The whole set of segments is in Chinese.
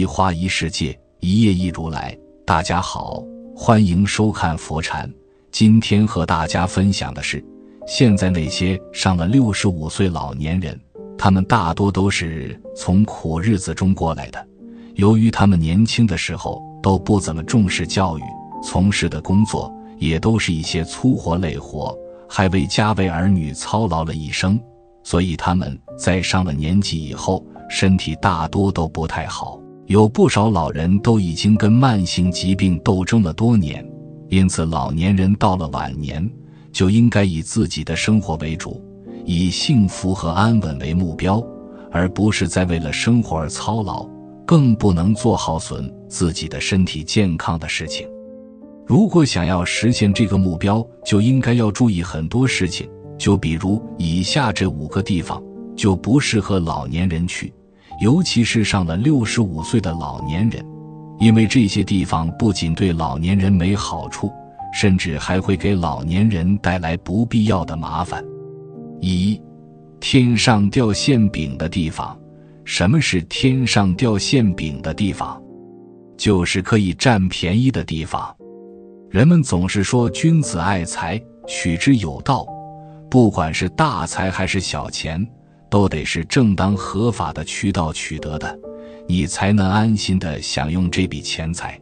一花一世界，一叶一如来。大家好，欢迎收看佛禅。今天和大家分享的是，现在那些上了六十五岁老年人，他们大多都是从苦日子中过来的。由于他们年轻的时候都不怎么重视教育，从事的工作也都是一些粗活累活，还为家为儿女操劳了一生，所以他们在上了年纪以后。身体大多都不太好，有不少老人都已经跟慢性疾病斗争了多年，因此老年人到了晚年就应该以自己的生活为主，以幸福和安稳为目标，而不是在为了生活而操劳，更不能做耗损自己的身体健康的事情。如果想要实现这个目标，就应该要注意很多事情，就比如以下这五个地方就不适合老年人去。尤其是上了六十五岁的老年人，因为这些地方不仅对老年人没好处，甚至还会给老年人带来不必要的麻烦。一，天上掉馅饼的地方。什么是天上掉馅饼的地方？就是可以占便宜的地方。人们总是说君子爱财，取之有道，不管是大财还是小钱。都得是正当合法的渠道取得的，你才能安心的享用这笔钱财。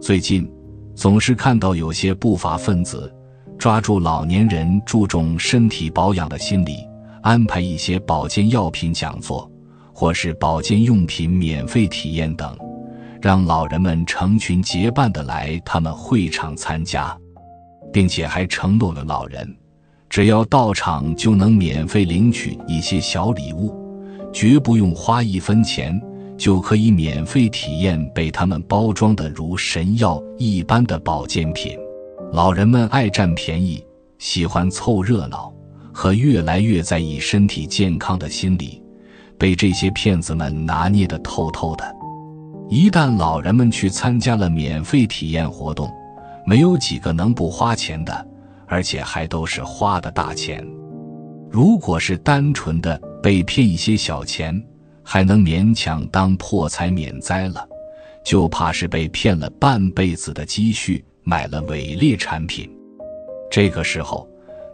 最近，总是看到有些不法分子抓住老年人注重身体保养的心理，安排一些保健药品讲座，或是保健用品免费体验等，让老人们成群结伴的来他们会场参加，并且还承诺了老人。只要到场就能免费领取一些小礼物，绝不用花一分钱就可以免费体验被他们包装的如神药一般的保健品。老人们爱占便宜，喜欢凑热闹，和越来越在意身体健康的心理，被这些骗子们拿捏得透透的。一旦老人们去参加了免费体验活动，没有几个能不花钱的。而且还都是花的大钱，如果是单纯的被骗一些小钱，还能勉强当破财免灾了，就怕是被骗了半辈子的积蓄，买了伪劣产品。这个时候，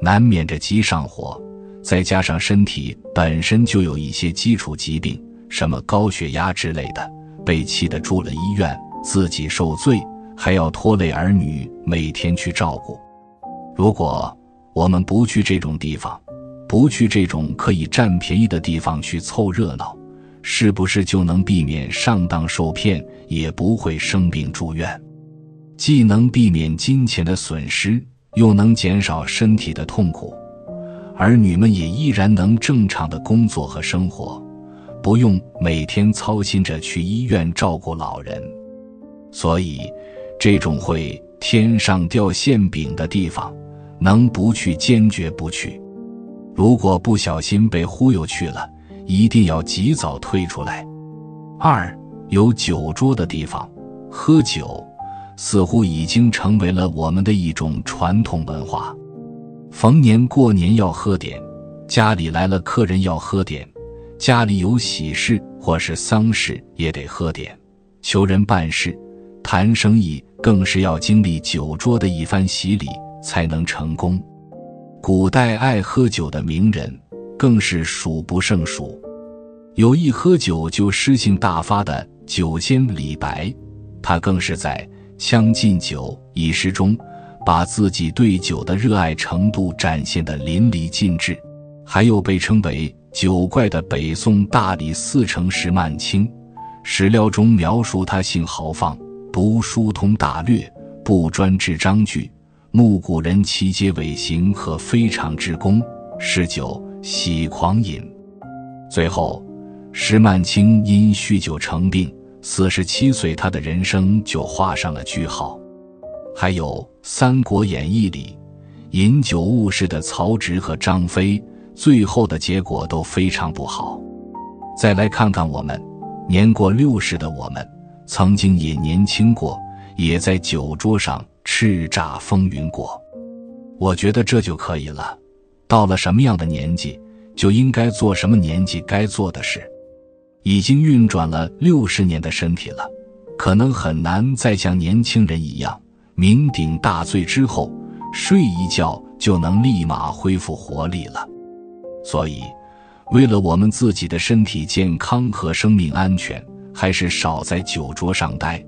难免着急上火，再加上身体本身就有一些基础疾病，什么高血压之类的，被气得住了医院，自己受罪，还要拖累儿女每天去照顾。如果我们不去这种地方，不去这种可以占便宜的地方去凑热闹，是不是就能避免上当受骗，也不会生病住院？既能避免金钱的损失，又能减少身体的痛苦，儿女们也依然能正常的工作和生活，不用每天操心着去医院照顾老人。所以，这种会天上掉馅饼的地方。能不去，坚决不去。如果不小心被忽悠去了，一定要及早退出来。二有酒桌的地方，喝酒似乎已经成为了我们的一种传统文化。逢年过年要喝点，家里来了客人要喝点，家里有喜事或是丧事也得喝点。求人办事、谈生意，更是要经历酒桌的一番洗礼。才能成功。古代爱喝酒的名人更是数不胜数，有一喝酒就诗性大发的酒仙李白，他更是在《将进酒》一诗中，把自己对酒的热爱程度展现得淋漓尽致。还有被称为酒怪的北宋大理寺丞石曼卿，史料中描述他性豪放，读书通大略，不专治章句。慕古人其皆伪行和非常之功，嗜酒喜狂饮，最后石曼青因酗酒成病，四十七岁，他的人生就画上了句号。还有《三国演义》里饮酒误事的曹植和张飞，最后的结果都非常不好。再来看看我们，年过六十的我们，曾经也年轻过，也在酒桌上。叱咤风云过，我觉得这就可以了。到了什么样的年纪，就应该做什么年纪该做的事。已经运转了六十年的身体了，可能很难再像年轻人一样酩酊大醉之后睡一觉就能立马恢复活力了。所以，为了我们自己的身体健康和生命安全，还是少在酒桌上待。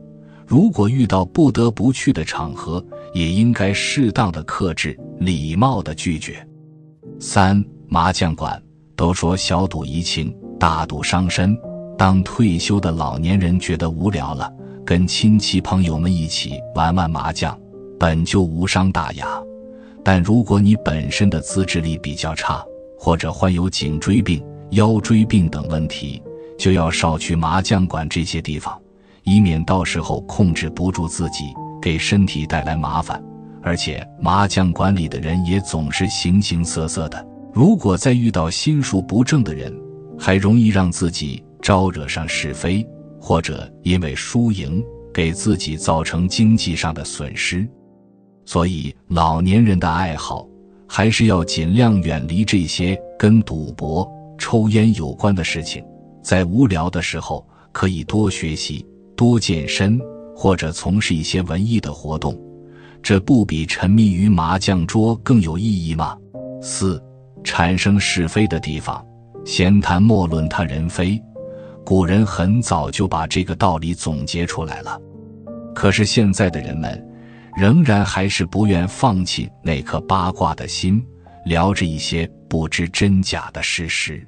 如果遇到不得不去的场合，也应该适当的克制，礼貌的拒绝。三麻将馆都说小赌怡情，大赌伤身。当退休的老年人觉得无聊了，跟亲戚朋友们一起玩玩麻将，本就无伤大雅。但如果你本身的自制力比较差，或者患有颈椎病、腰椎病等问题，就要少去麻将馆这些地方。以免到时候控制不住自己，给身体带来麻烦。而且麻将馆里的人也总是形形色色的，如果再遇到心术不正的人，还容易让自己招惹上是非，或者因为输赢给自己造成经济上的损失。所以，老年人的爱好还是要尽量远离这些跟赌博、抽烟有关的事情。在无聊的时候，可以多学习。多健身或者从事一些文艺的活动，这不比沉迷于麻将桌更有意义吗？四、产生是非的地方，闲谈莫论他人非。古人很早就把这个道理总结出来了，可是现在的人们仍然还是不愿放弃那颗八卦的心，聊着一些不知真假的事实。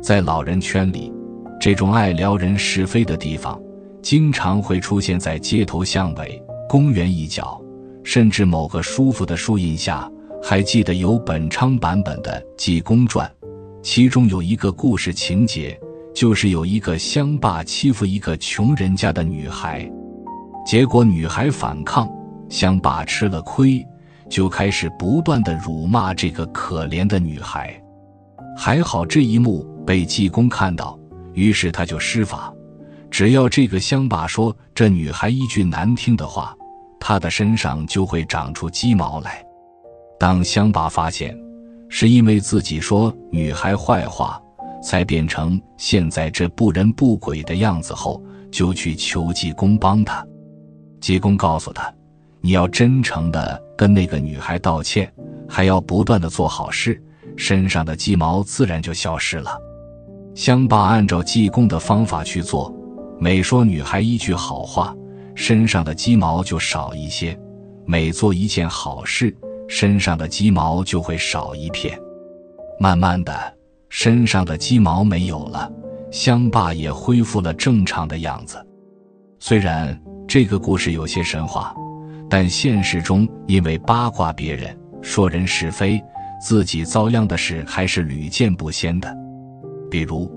在老人圈里，这种爱聊人是非的地方。经常会出现在街头巷尾、公园一角，甚至某个舒服的树荫下。还记得有本昌版本的《济公传》，其中有一个故事情节，就是有一个乡霸欺负一个穷人家的女孩，结果女孩反抗，乡霸吃了亏，就开始不断的辱骂这个可怜的女孩。还好这一幕被济公看到，于是他就施法。只要这个乡霸说这女孩一句难听的话，他的身上就会长出鸡毛来。当乡霸发现是因为自己说女孩坏话，才变成现在这不人不鬼的样子后，就去求济公帮他。济公告诉他：“你要真诚的跟那个女孩道歉，还要不断的做好事，身上的鸡毛自然就消失了。”乡霸按照济公的方法去做。每说女孩一句好话，身上的鸡毛就少一些；每做一件好事，身上的鸡毛就会少一片。慢慢的，身上的鸡毛没有了，乡霸也恢复了正常的样子。虽然这个故事有些神话，但现实中因为八卦别人、说人是非，自己遭殃的事还是屡见不鲜的。比如。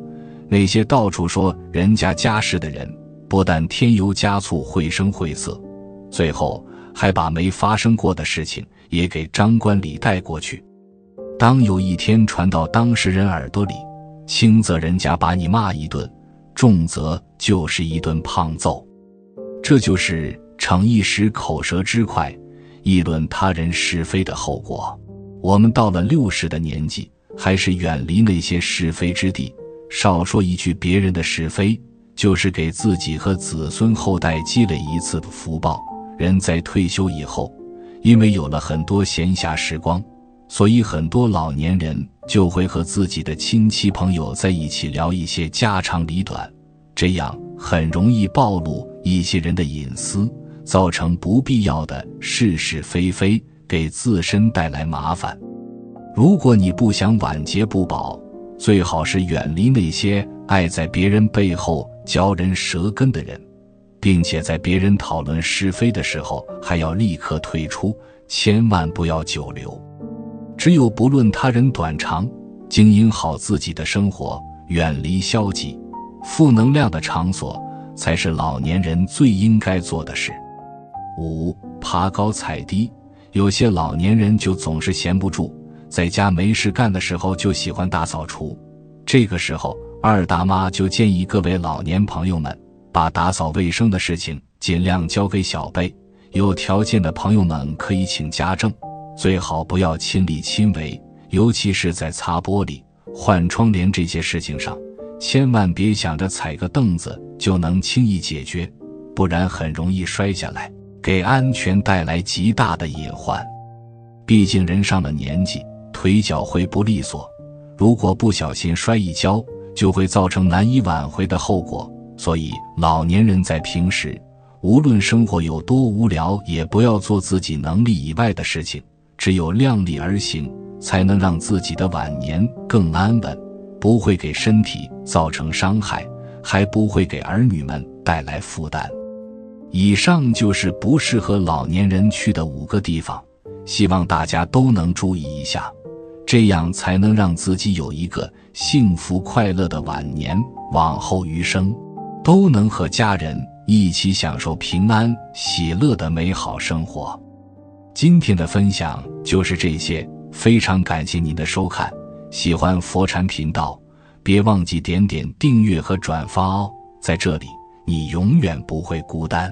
那些到处说人家家事的人，不但添油加醋、绘声绘色，最后还把没发生过的事情也给张冠李戴过去。当有一天传到当事人耳朵里，轻则人家把你骂一顿，重则就是一顿胖揍。这就是逞一时口舌之快，议论他人是非的后果。我们到了六十的年纪，还是远离那些是非之地。少说一句别人的是非，就是给自己和子孙后代积累一次福报。人在退休以后，因为有了很多闲暇时光，所以很多老年人就会和自己的亲戚朋友在一起聊一些家长里短，这样很容易暴露一些人的隐私，造成不必要的是是非非，给自身带来麻烦。如果你不想晚节不保，最好是远离那些爱在别人背后嚼人舌根的人，并且在别人讨论是非的时候，还要立刻退出，千万不要久留。只有不论他人短长，经营好自己的生活，远离消极、负能量的场所，才是老年人最应该做的事。五爬高踩低，有些老年人就总是闲不住。在家没事干的时候，就喜欢大扫除。这个时候，二大妈就建议各位老年朋友们，把打扫卫生的事情尽量交给小辈。有条件的朋友们可以请家政，最好不要亲力亲为，尤其是在擦玻璃、换窗帘这些事情上，千万别想着踩个凳子就能轻易解决，不然很容易摔下来，给安全带来极大的隐患。毕竟人上了年纪，腿脚会不利索，如果不小心摔一跤，就会造成难以挽回的后果。所以，老年人在平时，无论生活有多无聊，也不要做自己能力以外的事情。只有量力而行，才能让自己的晚年更安稳，不会给身体造成伤害，还不会给儿女们带来负担。以上就是不适合老年人去的五个地方，希望大家都能注意一下，这样才能让自己有一个幸福快乐的晚年，往后余生都能和家人一起享受平安喜乐的美好生活。今天的分享就是这些，非常感谢您的收看。喜欢佛禅频道，别忘记点点订阅和转发哦。在这里，你永远不会孤单。